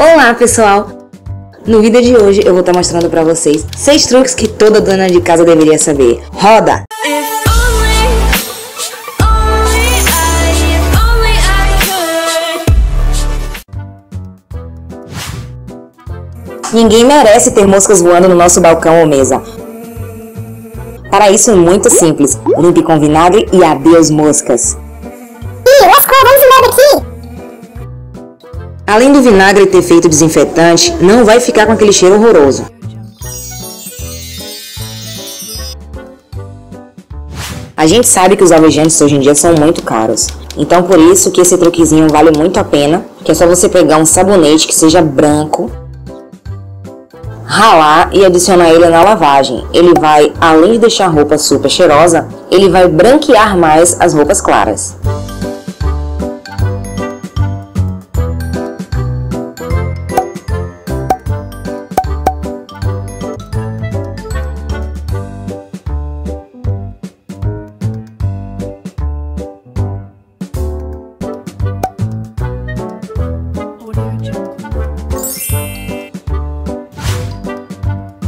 Olá pessoal! No vídeo de hoje eu vou estar mostrando pra vocês 6 truques que toda dona de casa deveria saber. Roda! Ninguém merece ter moscas voando no nosso balcão ou mesa. Para isso é muito simples. Limpe com vinagre e adeus moscas. Ih, lascou, vamos embora daqui! Além do vinagre ter feito desinfetante, não vai ficar com aquele cheiro horroroso. A gente sabe que os alvejantes hoje em dia são muito caros. Então por isso que esse truquezinho vale muito a pena, que é só você pegar um sabonete que seja branco, ralar e adicionar ele na lavagem. Ele vai, além de deixar a roupa super cheirosa, ele vai branquear mais as roupas claras.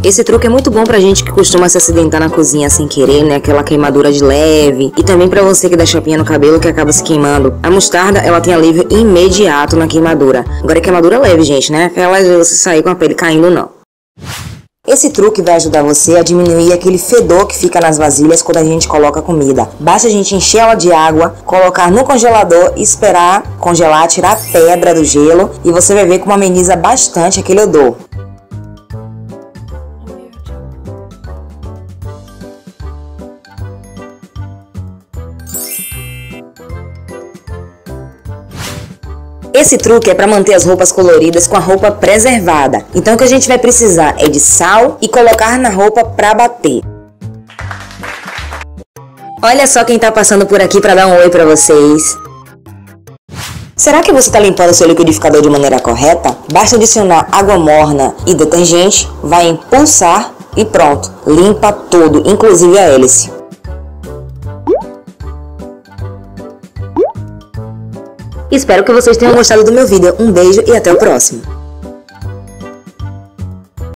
Esse truque é muito bom pra gente que costuma se acidentar na cozinha sem querer, né? Aquela queimadura de leve. E também pra você que dá chapinha no cabelo que acaba se queimando. A mostarda, ela tem alívio imediato na queimadura. Agora é queimadura leve, gente, né? Aquela de você sair com a pele caindo, não. Esse truque vai ajudar você a diminuir aquele fedor que fica nas vasilhas quando a gente coloca comida. Basta a gente encher ela de água, colocar no congelador, esperar congelar, tirar a pedra do gelo e você vai ver como ameniza bastante aquele odor. Esse truque é para manter as roupas coloridas com a roupa preservada. Então o que a gente vai precisar é de sal e colocar na roupa para bater. Olha só quem tá passando por aqui para dar um oi para vocês. Será que você está limpando seu liquidificador de maneira correta? Basta adicionar água morna e detergente, vai impulsar e pronto, limpa tudo, inclusive a hélice. Espero que vocês tenham gostado do meu vídeo. Um beijo e até o próximo.